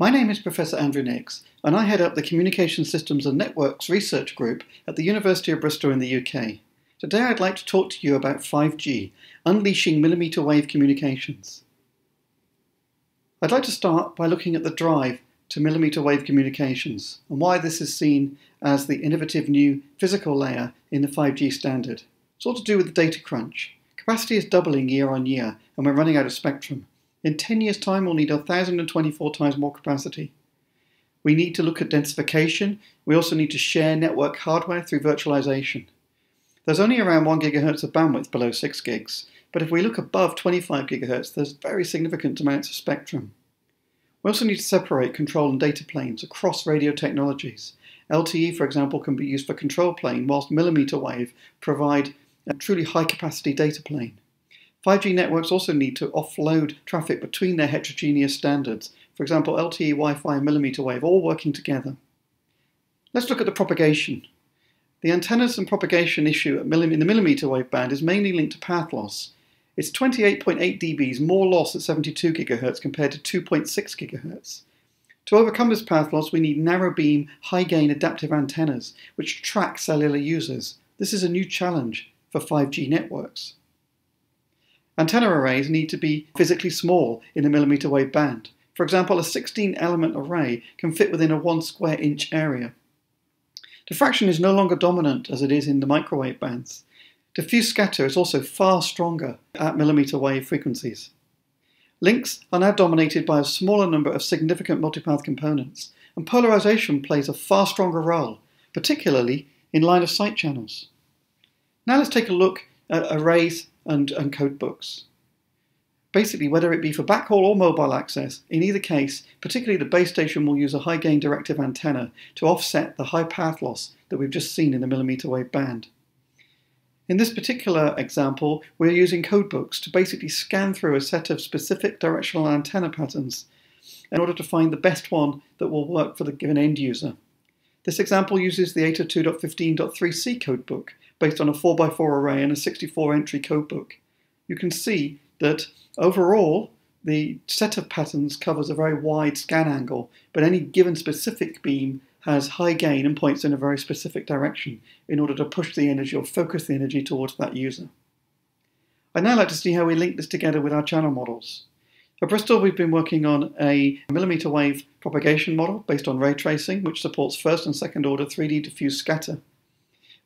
My name is Professor Andrew Nix, and I head up the Communication Systems and Networks Research Group at the University of Bristol in the UK. Today I'd like to talk to you about 5G, unleashing millimetre wave communications. I'd like to start by looking at the drive to millimetre wave communications and why this is seen as the innovative new physical layer in the 5G standard. It's all to do with the data crunch. Capacity is doubling year on year, and we're running out of spectrum. In 10 years' time, we'll need 1,024 times more capacity. We need to look at densification. We also need to share network hardware through virtualization. There's only around 1 gigahertz of bandwidth below 6 gigs, but if we look above 25 gigahertz, there's very significant amounts of spectrum. We also need to separate control and data planes across radio technologies. LTE, for example, can be used for control plane, whilst millimeter wave provide a truly high capacity data plane. 5G networks also need to offload traffic between their heterogeneous standards, for example, LTE, Wi Fi, and millimeter wave, all working together. Let's look at the propagation. The antennas and propagation issue in the millimeter wave band is mainly linked to path loss. It's 28.8 dBs more loss at 72 GHz compared to 2.6 GHz. To overcome this path loss, we need narrow beam, high gain adaptive antennas, which track cellular users. This is a new challenge for 5G networks. Antenna arrays need to be physically small in a millimeter wave band. For example, a 16 element array can fit within a 1 square inch area. Diffraction is no longer dominant as it is in the microwave bands. Diffuse scatter is also far stronger at millimeter wave frequencies. Links are now dominated by a smaller number of significant multipath components, and polarization plays a far stronger role, particularly in line of sight channels. Now let's take a look at arrays and, and books. Basically, whether it be for backhaul or mobile access, in either case, particularly the base station will use a high gain directive antenna to offset the high path loss that we've just seen in the millimeter wave band. In this particular example, we're using codebooks to basically scan through a set of specific directional antenna patterns in order to find the best one that will work for the given end user. This example uses the 802.15.3c codebook based on a 4x4 array and a 64 entry codebook. You can see that overall the set of patterns covers a very wide scan angle, but any given specific beam has high gain and points in a very specific direction in order to push the energy or focus the energy towards that user. I'd now like to see how we link this together with our channel models. At Bristol, we've been working on a millimeter wave propagation model based on ray tracing, which supports first and second order 3D diffuse scatter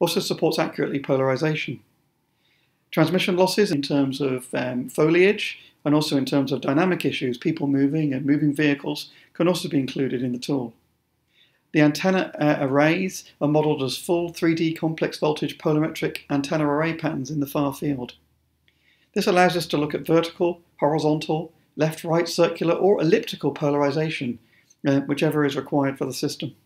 also supports accurately polarization. Transmission losses in terms of um, foliage and also in terms of dynamic issues, people moving and moving vehicles, can also be included in the tool. The antenna uh, arrays are modelled as full 3D complex voltage polarimetric antenna array patterns in the far field. This allows us to look at vertical, horizontal, left-right circular or elliptical polarization, uh, whichever is required for the system.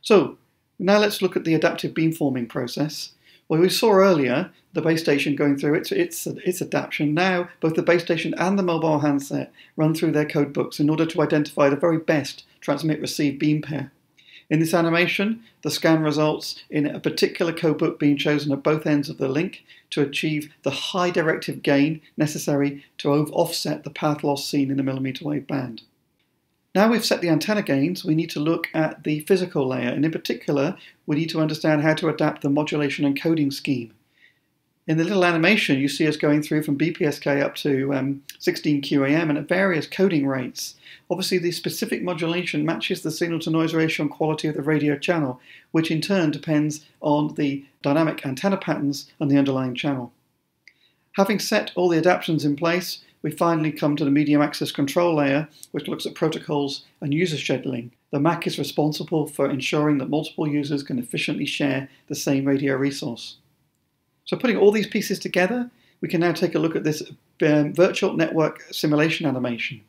So, now let's look at the adaptive beamforming process. Well, we saw earlier the base station going through its, its, its adaptation. Now, both the base station and the mobile handset run through their code books in order to identify the very best transmit-receive beam pair. In this animation, the scan results in a particular code book being chosen at both ends of the link to achieve the high directive gain necessary to offset the path loss seen in the millimeter wave band. Now we've set the antenna gains, we need to look at the physical layer, and in particular, we need to understand how to adapt the modulation and coding scheme. In the little animation, you see us going through from BPSK up to um, 16 QAM and at various coding rates. Obviously, the specific modulation matches the signal to noise ratio and quality of the radio channel, which in turn depends on the dynamic antenna patterns and the underlying channel. Having set all the adaptations in place, we finally come to the medium access control layer, which looks at protocols and user scheduling. The MAC is responsible for ensuring that multiple users can efficiently share the same radio resource. So putting all these pieces together, we can now take a look at this um, virtual network simulation animation.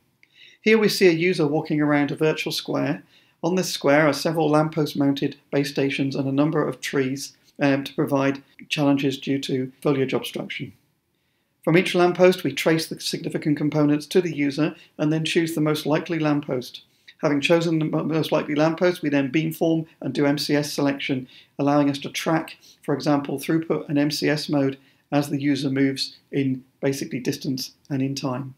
Here we see a user walking around a virtual square. On this square are several lamppost mounted base stations and a number of trees um, to provide challenges due to foliage obstruction. From each lamppost, we trace the significant components to the user and then choose the most likely lamppost. Having chosen the most likely lamppost, we then beamform and do MCS selection, allowing us to track, for example, throughput and MCS mode as the user moves in basically distance and in time.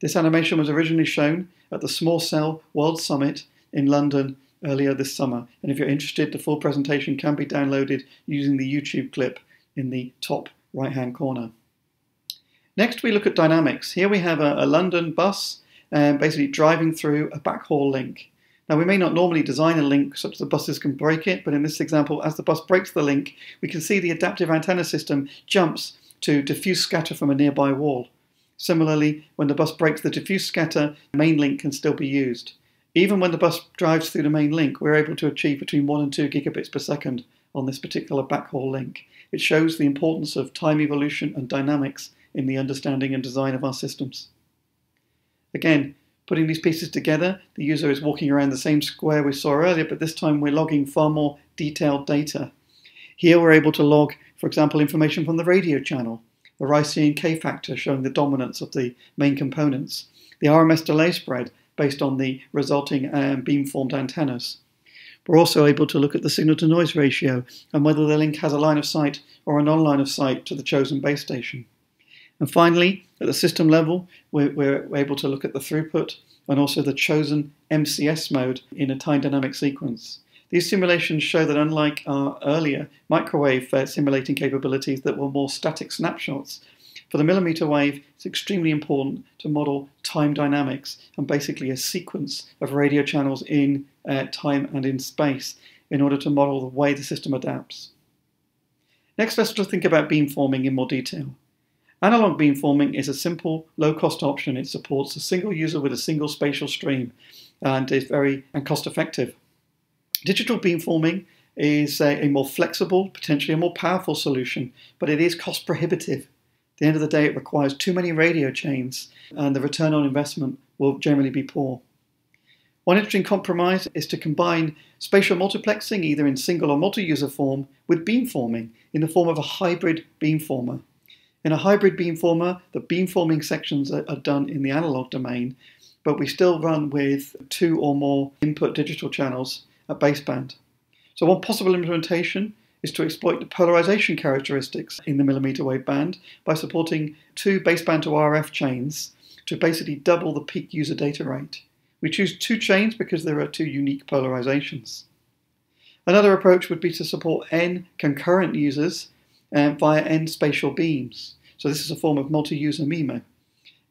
This animation was originally shown at the Small Cell World Summit in London earlier this summer. And if you're interested, the full presentation can be downloaded using the YouTube clip in the top right hand corner. Next, we look at dynamics. Here we have a, a London bus um, basically driving through a backhaul link. Now, we may not normally design a link such that the buses can break it, but in this example, as the bus breaks the link, we can see the adaptive antenna system jumps to diffuse scatter from a nearby wall. Similarly, when the bus breaks the diffuse scatter, the main link can still be used. Even when the bus drives through the main link, we're able to achieve between 1 and 2 gigabits per second on this particular backhaul link. It shows the importance of time evolution and dynamics in the understanding and design of our systems. Again, putting these pieces together, the user is walking around the same square we saw earlier, but this time we're logging far more detailed data. Here we're able to log, for example, information from the radio channel, the Rician K factor showing the dominance of the main components, the RMS delay spread based on the resulting um, beamformed antennas. We're also able to look at the signal to noise ratio and whether the link has a line of sight or a non line of sight to the chosen base station. And finally, at the system level, we're, we're, able to look at the throughput and also the chosen MCS mode in a time dynamic sequence. These simulations show that unlike our earlier microwave uh, simulating capabilities that were more static snapshots, for the millimeter wave, it's extremely important to model time dynamics and basically a sequence of radio channels in uh, time and in space in order to model the way the system adapts. Next, let's just think about beamforming in more detail. Analog beamforming is a simple, low-cost option. It supports a single user with a single spatial stream and is very and cost-effective. Digital beamforming is a, a, more flexible, potentially a more powerful solution, but it is cost prohibitive. At the end of the day, it requires too many radio chains, and the return on investment will generally be poor. One interesting compromise is to combine spatial multiplexing, either in single or multi user form, with beamforming in the form of a hybrid beamformer. In a hybrid beamformer, the beamforming sections are, are done in the analog domain, but we still run with two or more input digital channels at baseband. So one possible implementation is to exploit the polarization characteristics in the millimeter wave band by supporting two baseband to RF chains to basically double the peak user data rate. We choose two chains because there are two unique polarizations. Another approach would be to support n concurrent users um, via end spatial beams. So this is a form of multi-user MIMO.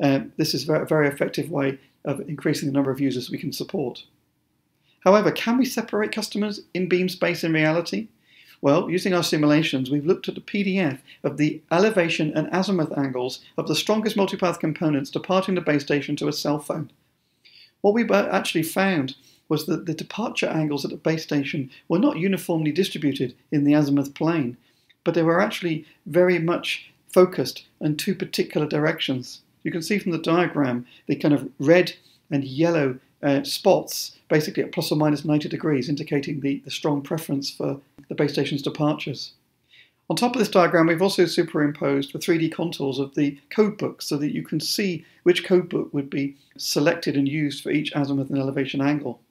Um, this is a very effective way of increasing the number of users we can support. However, can we separate customers in beam space in reality? Well, using our simulations, we've looked at the PDF of the elevation and azimuth angles of the strongest multipath components departing the base station to a cell phone. What we actually found was that the departure angles at the base station were not uniformly distributed in the azimuth plane, but they were actually very much focused in two particular directions. You can see from the diagram the kind of red and yellow uh, spots, basically at plus or minus 90 degrees, indicating the, the strong preference for the base station's departures. On top of this diagram, we've also superimposed the 3D contours of the codebook so that you can see which codebook would be selected and used for each azimuth and elevation angle.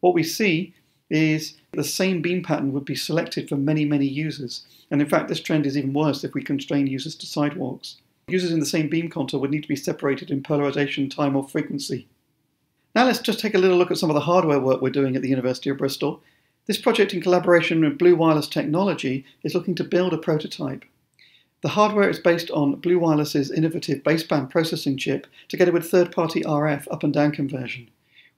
What we see is the same beam pattern would be selected for many, many users. And in fact, this trend is even worse if we constrain users to sidewalks. Users in the same beam contour would need to be separated in polarization, time, or frequency. Now let's just take a little look at some of the hardware work we're doing at the University of Bristol. This project, in collaboration with Blu Wireless Technology, is looking to build a prototype. The hardware is based on Blu Wireless's innovative baseband processing chip, together with third-party RF up and down conversion.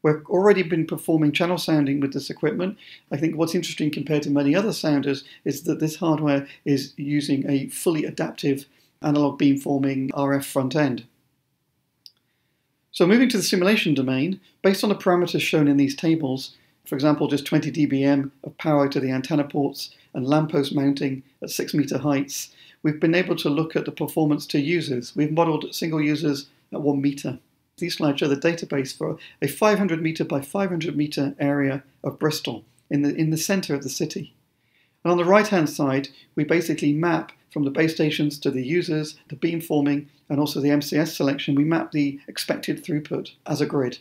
We've already been performing channel sounding with this equipment. I think what's interesting compared to many other sounders is that this hardware is using a fully adaptive analog beamforming RF front end. So moving to the simulation domain, based on the parameters shown in these tables, for example, just 20 dBm of power to the antenna ports and lamppost mounting at 6 meter heights, we've been able to look at the performance to users. We've modeled single users at 1 meter. These slides show the database for a 500 metre by 500 metre area of Bristol in the, in the centre of the city. And on the right hand side, we basically map from the base stations to the users, the beamforming, and also the MCS selection, we map the expected throughput as a grid.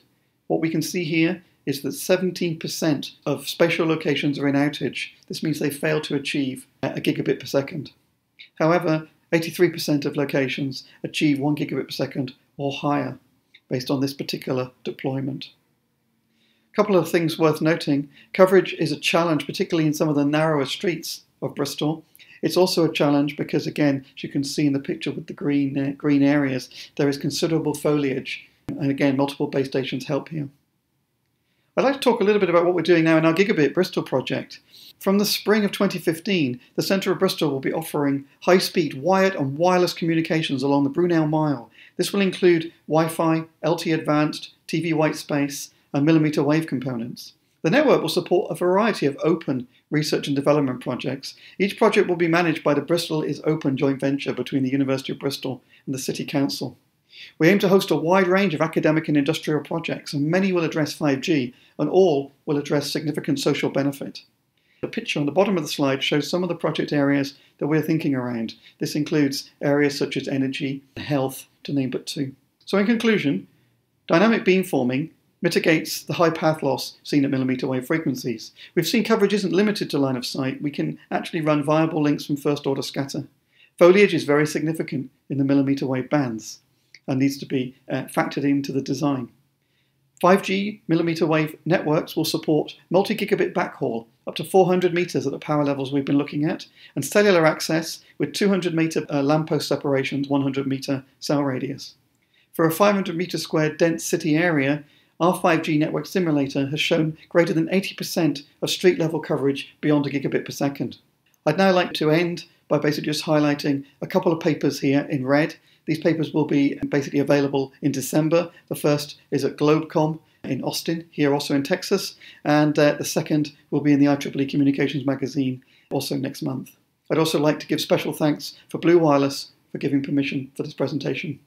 What we can see here is that 17% of spatial locations are in outage. This means they fail to achieve a gigabit per second. However, 83% of locations achieve 1 gigabit per second or higher. Based on this particular deployment. A couple of things worth noting. Coverage is a challenge, particularly in some of the narrower streets of Bristol. It's also a challenge because, again, as you can see in the picture with the green, uh, green areas, there is considerable foliage. And again, multiple base stations help here. I'd like to talk a little bit about what we're doing now in our Gigabit Bristol project. From the spring of 2015, the Centre of Bristol will be offering high speed wired and wireless communications along the Brunel Mile. This will include Wi Fi, LTE Advanced, TV white space, and millimetre wave components. The network will support a variety of open research and development projects. Each project will be managed by the Bristol is Open joint venture between the University of Bristol and the City Council. We aim to host a wide range of academic and industrial projects, and many will address 5G, and all will address significant social benefit. The picture on the bottom of the slide shows some of the project areas that we're thinking around. This includes areas such as energy health, to name but two. So, in conclusion, dynamic beamforming mitigates the high path loss seen at millimetre wave frequencies. We've seen coverage isn't limited to line of sight, we can actually run viable links from first order scatter. Foliage is very significant in the millimetre wave bands and needs to be uh, factored into the design. 5G millimeter wave networks will support multi gigabit backhaul up to 400 meters at the power levels we've been looking at, and cellular access with 200 meter uh, lamppost separations, 100 meter cell radius. For a 500 meter squared dense city area, our 5G network simulator has shown greater than 80% of street level coverage beyond a gigabit per second. I'd now like to end by basically just highlighting a couple of papers here in red these papers will be basically available in December. The first is at Globecom in Austin, here also in Texas, and uh, the second will be in the IEEE Communications magazine also next month. I'd also like to give special thanks for Blu Wireless for giving permission for this presentation.